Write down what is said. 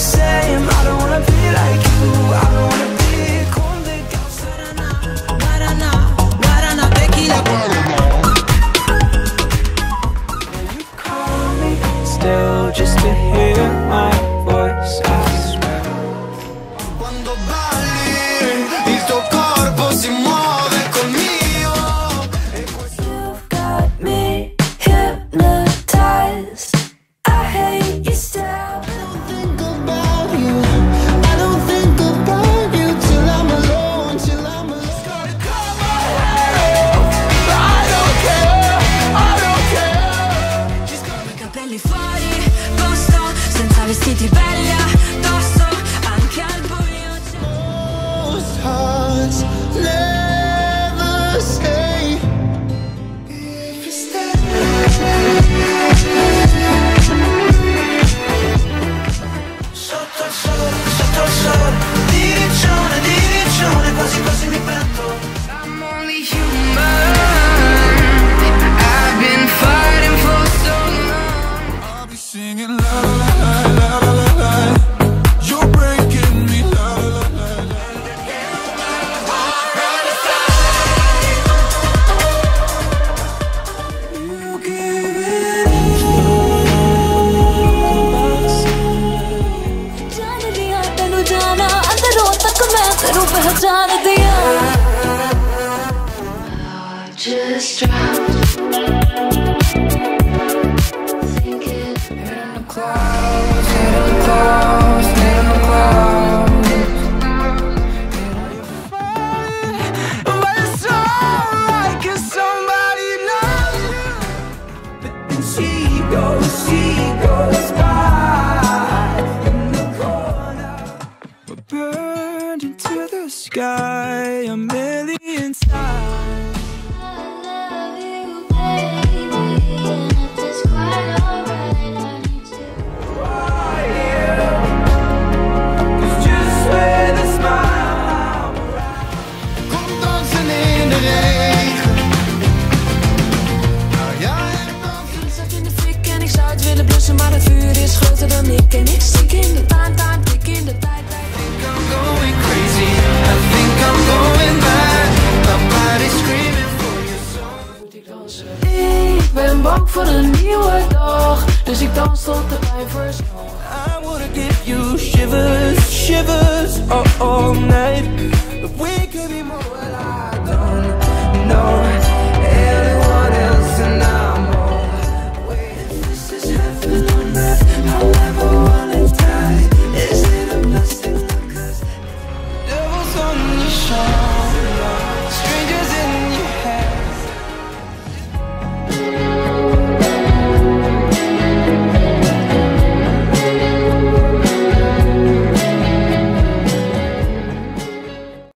same. Senza vestiti i. Just drowned. ik ben bang voor een nieuwe dag, dus ik dans tot de pijn. I wanna give you shivers, shivers, all, all night. If we could be more, well, I don't know anyone I'm I'll a the.